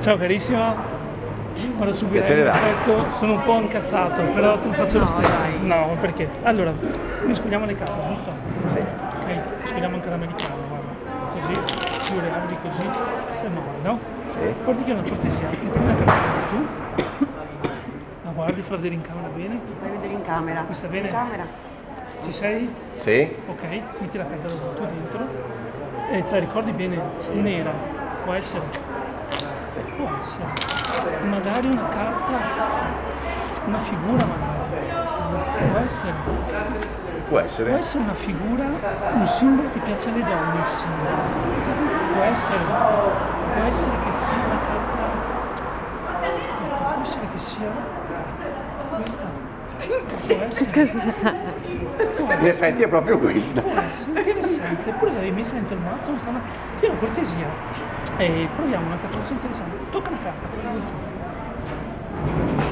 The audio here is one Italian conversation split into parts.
Ciao carissima. Ora subito perfetto, sono un po' incazzato, però te lo faccio lo No, stesso. dai. No, perché? Allora, noi scogliamo le carte, giusto? Sì. Ok, scogliamo anche l'americano, guarda. Così, tu le apri così, se muore, no? Sì. Guardi che è una cortesia, prendi la carta tu. La guardi, fa vedere in camera bene. Fai vedere in camera. Questa bene? In camera. Ci sei? Sì? Ok, metti la carta dove tu dentro e te la ricordi bene, nera, può essere, può essere, magari una carta, una figura magari, può essere, Può può essere. essere una figura, un simbolo che piace alle donne, il simbolo, può essere, può essere che sia una carta, può essere che sia questa, essere. In effetti è proprio questa. Essere interessante, l'avevi messa dentro il mazzo, questa una... Ti una cortesia. E proviamo un'altra cosa interessante. Tocca una carta.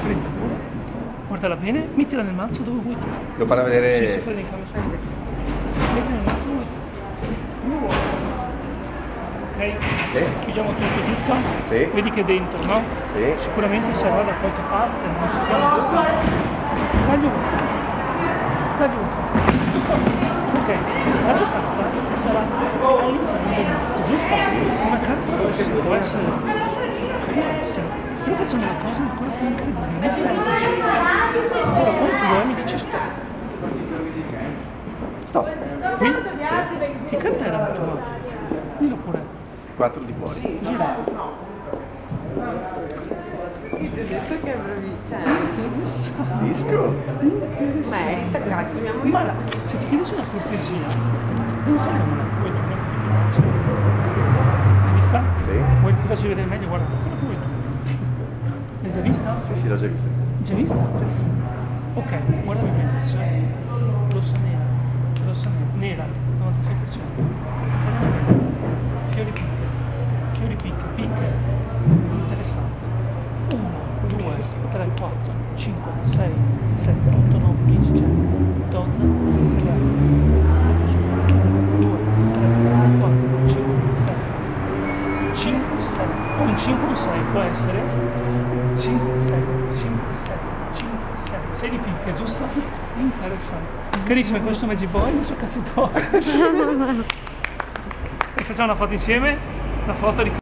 Prendi pure, guardala bene, mettila nel mazzo dove vuoi tu. Devo farla Sì, sì, vedere. fuori dai camera, Mettila nel mazzo dove vuoi tu. Ok? Sì? Chiudiamo tutto, giusto? Sì. Vedi che è dentro, no? Sì. Sicuramente sarà da qualche parte, non sappiamo dove. Un po'. Ok, la tua carta sarà all'interno giusto? Una carta rossa può essere. Può essere. Se facciamo una cosa ancora più incredibile, mettila così. Allora quando tu mi dici stop. Stop. Qui? Che carta era la tua? Dillo pure. 4 di cuori. Gira. Ti ho detto che è bravicella. Interessante. Disco. Merita, Interessante. grazie. Ma se ti chiedessi una cortesia, pensare a una vuoi tu, no? L'hai vista? Sì. Vuoi che ti faccio vedere meglio? Guarda, quella che vuoi tu. L'hai già vista? Sì, sì, l'ho già vista. Già vista? Ok, guardami bene eh. Rossa nera, rossa nera, nera, 96%. Guardami bene. Fiori picche, fiori picche, picche. Interessante. 1, 2, 3, 4, 5, 6, 7, 8, 9, 10, 11, donna, reale. 2, 3, 4, 5, 6, 5, 6, un 5 un 6 può essere 5, 6, 5, 6, 5, 6, 6 di picche, giusto? Interessante. Carissimo, questo Magic Boy, non so cazzo tuoi. e facciamo una foto insieme, una foto di